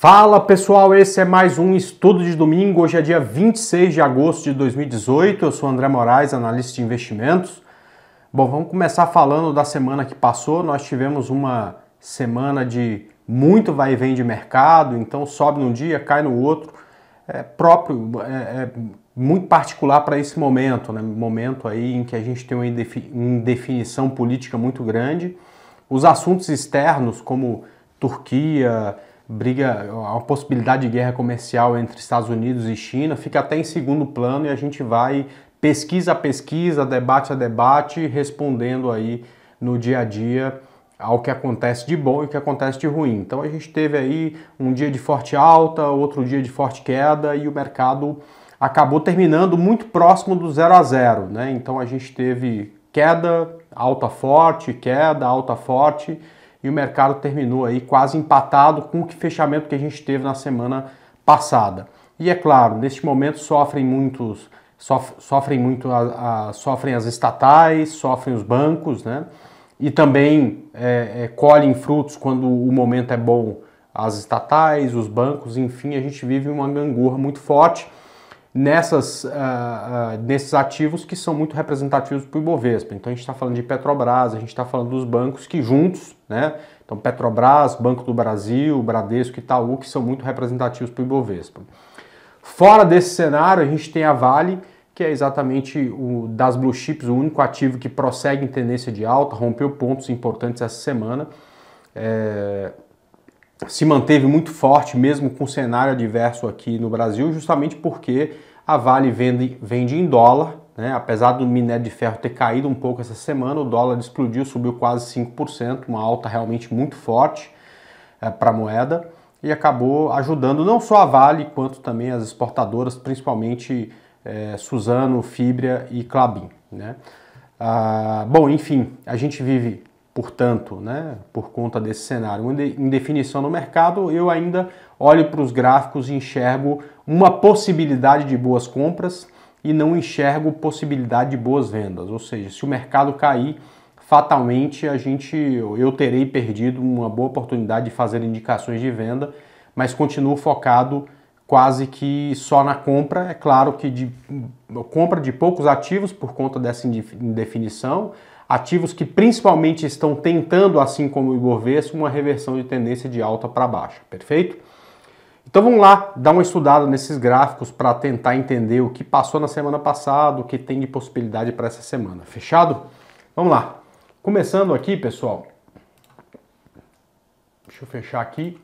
Fala pessoal, esse é mais um estudo de domingo. Hoje é dia 26 de agosto de 2018. Eu sou André Moraes, analista de investimentos. Bom, vamos começar falando da semana que passou. Nós tivemos uma semana de muito vai e vem de mercado, então sobe num dia, cai no outro. É próprio, é, é muito particular para esse momento, né? Momento aí em que a gente tem uma indefinição política muito grande. Os assuntos externos, como Turquia, briga, a possibilidade de guerra comercial entre Estados Unidos e China fica até em segundo plano e a gente vai pesquisa a pesquisa, debate a debate, respondendo aí no dia a dia ao que acontece de bom e o que acontece de ruim. Então a gente teve aí um dia de forte alta, outro dia de forte queda e o mercado acabou terminando muito próximo do zero a zero, né? Então a gente teve queda, alta forte, queda, alta forte e o mercado terminou aí quase empatado com o fechamento que a gente teve na semana passada. E é claro, neste momento sofrem muitos, sofrem muito a, a, sofrem as estatais, sofrem os bancos, né? E também é, é, colhem frutos quando o momento é bom as estatais, os bancos, enfim, a gente vive uma gangorra muito forte nessas, uh, uh, nesses ativos que são muito representativos para o Ibovespa. Então a gente está falando de Petrobras, a gente está falando dos bancos que juntos, né? Então Petrobras, Banco do Brasil, Bradesco e Itaú, que são muito representativos para o Ibovespa. Fora desse cenário, a gente tem a Vale, que é exatamente o das blue chips, o único ativo que prossegue em tendência de alta, rompeu pontos importantes essa semana. É, se manteve muito forte, mesmo com cenário adverso aqui no Brasil, justamente porque a Vale vende, vende em dólar, né? apesar do minério de ferro ter caído um pouco essa semana, o dólar explodiu, subiu quase 5%, uma alta realmente muito forte é, para a moeda, e acabou ajudando não só a Vale, quanto também as exportadoras, principalmente é, Suzano, Fibria e Clabin. Né? Ah, bom, enfim, a gente vive portanto, né, por conta desse cenário, em definição no mercado, eu ainda olho para os gráficos e enxergo uma possibilidade de boas compras e não enxergo possibilidade de boas vendas. Ou seja, se o mercado cair, fatalmente a gente, eu terei perdido uma boa oportunidade de fazer indicações de venda, mas continuo focado quase que só na compra. É claro que de compra de poucos ativos por conta dessa indefinição ativos que principalmente estão tentando, assim como o Ibovespa, uma reversão de tendência de alta para baixa, perfeito? Então vamos lá, dar uma estudada nesses gráficos para tentar entender o que passou na semana passada, o que tem de possibilidade para essa semana. Fechado? Vamos lá. Começando aqui, pessoal. Deixa eu fechar aqui.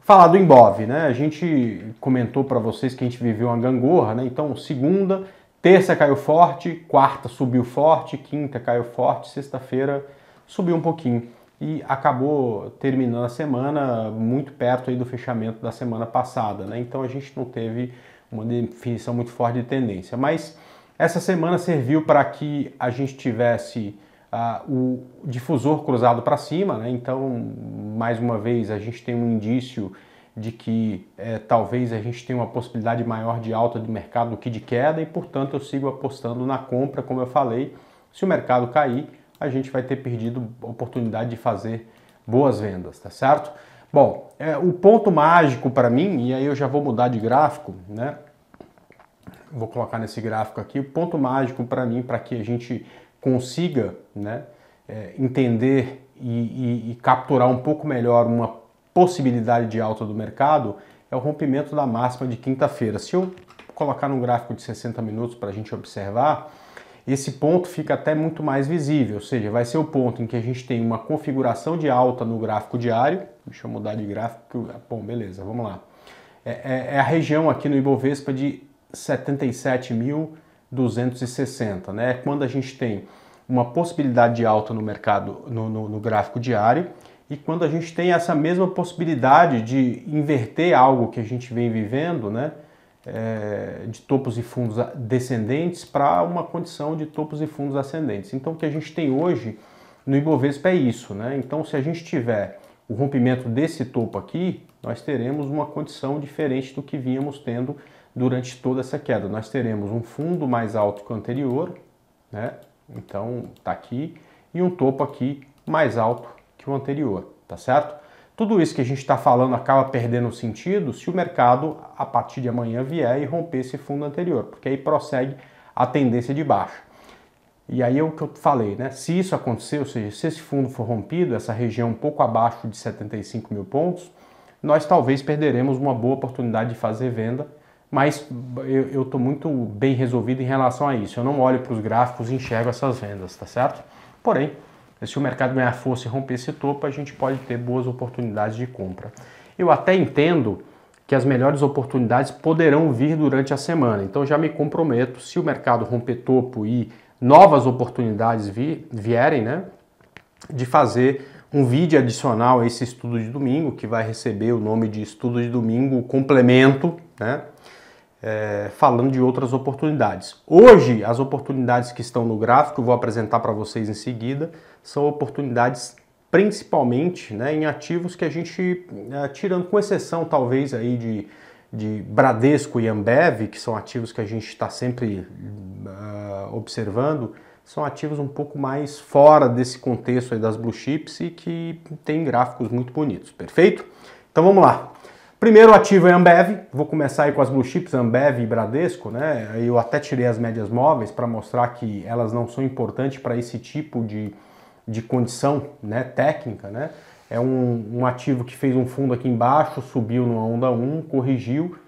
Falar do Embov, né? A gente comentou para vocês que a gente viveu uma gangorra, né? Então, segunda, Terça caiu forte, quarta subiu forte, quinta caiu forte, sexta-feira subiu um pouquinho e acabou terminando a semana muito perto aí do fechamento da semana passada, né? Então a gente não teve uma definição muito forte de tendência, mas essa semana serviu para que a gente tivesse uh, o difusor cruzado para cima, né? Então mais uma vez a gente tem um indício de que é, talvez a gente tenha uma possibilidade maior de alta de mercado do que de queda e, portanto, eu sigo apostando na compra, como eu falei. Se o mercado cair, a gente vai ter perdido a oportunidade de fazer boas vendas, tá certo? Bom, é, o ponto mágico para mim, e aí eu já vou mudar de gráfico, né? Vou colocar nesse gráfico aqui, o ponto mágico para mim, para que a gente consiga né, é, entender e, e, e capturar um pouco melhor uma possibilidade de alta do mercado é o rompimento da máxima de quinta-feira. Se eu colocar num gráfico de 60 minutos para a gente observar, esse ponto fica até muito mais visível, ou seja, vai ser o ponto em que a gente tem uma configuração de alta no gráfico diário. Deixa eu mudar de gráfico. Bom, beleza, vamos lá. É, é, é a região aqui no Ibovespa de 77.260, né? Quando a gente tem uma possibilidade de alta no mercado, no, no, no gráfico diário, e quando a gente tem essa mesma possibilidade de inverter algo que a gente vem vivendo, né, é, de topos e fundos descendentes para uma condição de topos e fundos ascendentes. Então, o que a gente tem hoje no Ibovespa é isso. Né? Então, se a gente tiver o rompimento desse topo aqui, nós teremos uma condição diferente do que vínhamos tendo durante toda essa queda. Nós teremos um fundo mais alto que o anterior, né? então está aqui, e um topo aqui mais alto o anterior, tá certo? Tudo isso que a gente está falando acaba perdendo sentido se o mercado, a partir de amanhã, vier e romper esse fundo anterior, porque aí prossegue a tendência de baixa. E aí é o que eu falei, né? Se isso acontecer, ou seja, se esse fundo for rompido, essa região um pouco abaixo de 75 mil pontos, nós talvez perderemos uma boa oportunidade de fazer venda, mas eu estou muito bem resolvido em relação a isso. Eu não olho para os gráficos e enxergo essas vendas, tá certo? Porém, se o mercado ganhar força e romper esse topo, a gente pode ter boas oportunidades de compra. Eu até entendo que as melhores oportunidades poderão vir durante a semana. Então já me comprometo, se o mercado romper topo e novas oportunidades vi, vierem, né, de fazer um vídeo adicional a esse estudo de domingo, que vai receber o nome de estudo de domingo complemento, né, é, falando de outras oportunidades. Hoje, as oportunidades que estão no gráfico, vou apresentar para vocês em seguida, são oportunidades principalmente né, em ativos que a gente, é, tirando com exceção talvez aí de, de Bradesco e Ambev, que são ativos que a gente está sempre uh, observando, são ativos um pouco mais fora desse contexto das blue chips e que tem gráficos muito bonitos, perfeito? Então vamos lá. Primeiro ativo é Ambev, vou começar aí com as blue chips Ambev e Bradesco, né? Eu até tirei as médias móveis para mostrar que elas não são importantes para esse tipo de de condição né, técnica, né? É um, um, ativo que fez um fundo aqui embaixo, subiu numa onda 1, corrigiu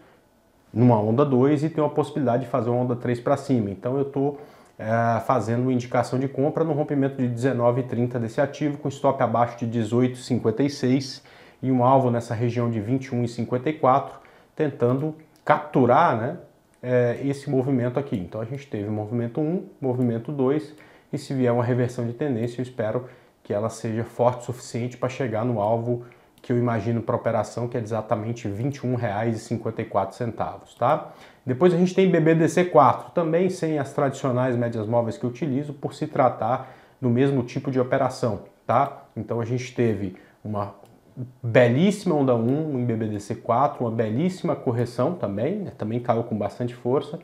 numa onda 2 e tem uma possibilidade de fazer uma onda 3 para cima. Então eu estou é, fazendo uma indicação de compra no rompimento de 19,30 desse ativo, com stop abaixo de 18,56 e um alvo nessa região de 21,54, tentando capturar né, é, esse movimento aqui. Então a gente teve movimento 1, movimento 2 e se vier uma reversão de tendência, eu espero que ela seja forte o suficiente para chegar no alvo que eu imagino para operação, que é exatamente R$ 21,54, tá? Depois a gente tem BBDC4, também sem as tradicionais médias móveis que eu utilizo, por se tratar do mesmo tipo de operação, tá? Então a gente teve uma belíssima onda 1 em BBDC4, uma belíssima correção também, né? também caiu com bastante força,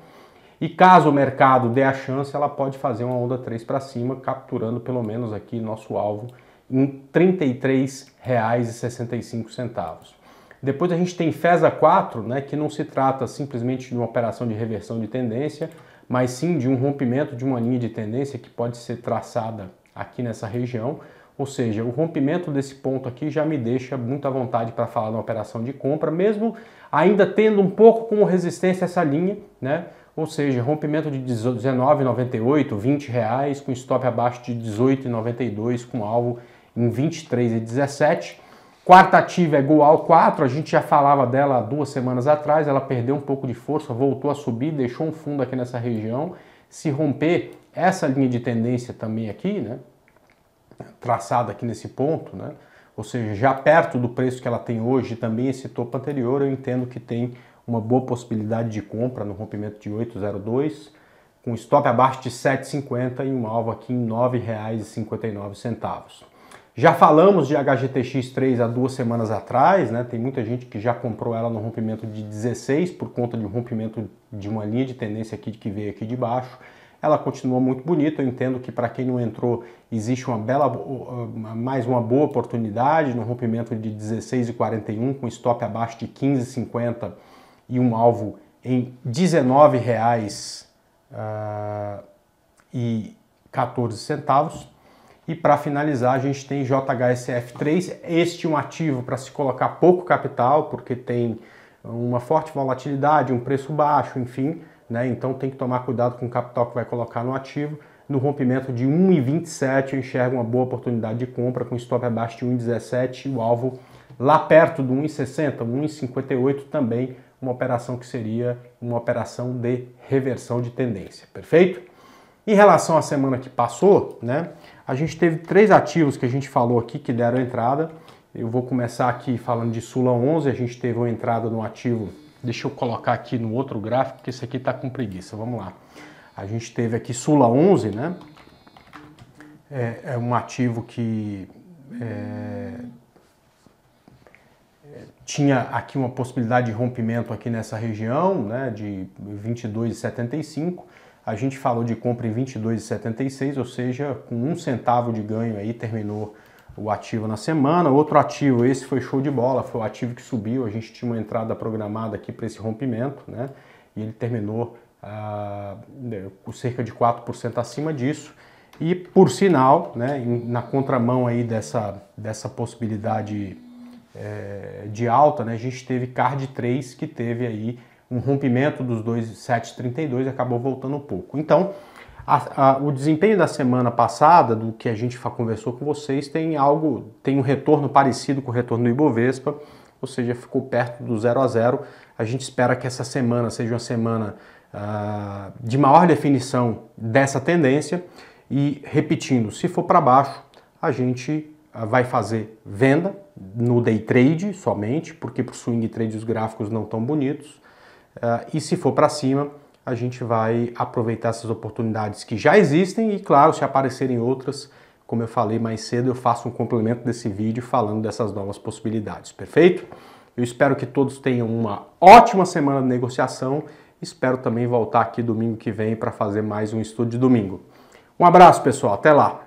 e caso o mercado dê a chance, ela pode fazer uma onda 3 para cima, capturando pelo menos aqui nosso alvo em R$ 33,65. Depois a gente tem FESA 4, né, que não se trata simplesmente de uma operação de reversão de tendência, mas sim de um rompimento de uma linha de tendência que pode ser traçada aqui nessa região. Ou seja, o rompimento desse ponto aqui já me deixa muita vontade para falar na operação de compra, mesmo ainda tendo um pouco como resistência essa linha, né? ou seja, rompimento de 19,98, 20 reais, com stop abaixo de 18,92, com alvo em 23,17. Quarta ativa é Goal 4, a gente já falava dela duas semanas atrás, ela perdeu um pouco de força, voltou a subir, deixou um fundo aqui nessa região. Se romper essa linha de tendência também aqui, né, traçada aqui nesse ponto, né, ou seja, já perto do preço que ela tem hoje, também esse topo anterior, eu entendo que tem uma boa possibilidade de compra no rompimento de 8,02, com stop abaixo de 7,50 e um alvo aqui em R$ 9,59. Já falamos de HGTX3 há duas semanas atrás, né? Tem muita gente que já comprou ela no rompimento de 16 por conta de um rompimento de uma linha de tendência aqui que veio aqui de baixo. Ela continua muito bonita, eu entendo que para quem não entrou existe uma bela, mais uma boa oportunidade no rompimento de 16,41 com stop abaixo de 15,50 e um alvo em R$19,14. e 14 centavos. E para finalizar, a gente tem JHSF3, este é um ativo para se colocar pouco capital, porque tem uma forte volatilidade, um preço baixo, enfim, né? Então tem que tomar cuidado com o capital que vai colocar no ativo. No rompimento de 1,27 eu enxergo uma boa oportunidade de compra com stop abaixo de 1,17 e o alvo lá perto do 1,60, 1,58 também uma operação que seria uma operação de reversão de tendência, perfeito? Em relação à semana que passou, né, a gente teve três ativos que a gente falou aqui que deram entrada. Eu vou começar aqui falando de Sula 11, a gente teve uma entrada no ativo, deixa eu colocar aqui no outro gráfico, porque esse aqui está com preguiça, vamos lá. A gente teve aqui Sula 11, né, é, é um ativo que é, tinha aqui uma possibilidade de rompimento aqui nessa região, né, de 22,75. A gente falou de compra em 22,76, ou seja, com um centavo de ganho aí terminou o ativo na semana. Outro ativo, esse foi show de bola, foi o ativo que subiu. A gente tinha uma entrada programada aqui para esse rompimento, né? E ele terminou ah, com cerca de 4% acima disso. E por sinal, né, na contramão aí dessa, dessa possibilidade é, de alta, né, a gente teve CARD 3 que teve aí um rompimento dos 2,732 e acabou voltando um pouco. Então, a, a, o desempenho da semana passada, do que a gente conversou com vocês, tem algo, tem um retorno parecido com o retorno do Ibovespa, ou seja, ficou perto do zero a zero. A gente espera que essa semana seja uma semana uh, de maior definição dessa tendência e, repetindo, se for para baixo, a gente uh, vai fazer venda no day trade somente, porque para o swing trade os gráficos não estão bonitos. Uh, e se for para cima, a gente vai aproveitar essas oportunidades que já existem e, claro, se aparecerem outras, como eu falei mais cedo, eu faço um complemento desse vídeo falando dessas novas possibilidades, perfeito? Eu espero que todos tenham uma ótima semana de negociação. Espero também voltar aqui domingo que vem para fazer mais um estudo de domingo. Um abraço, pessoal. Até lá.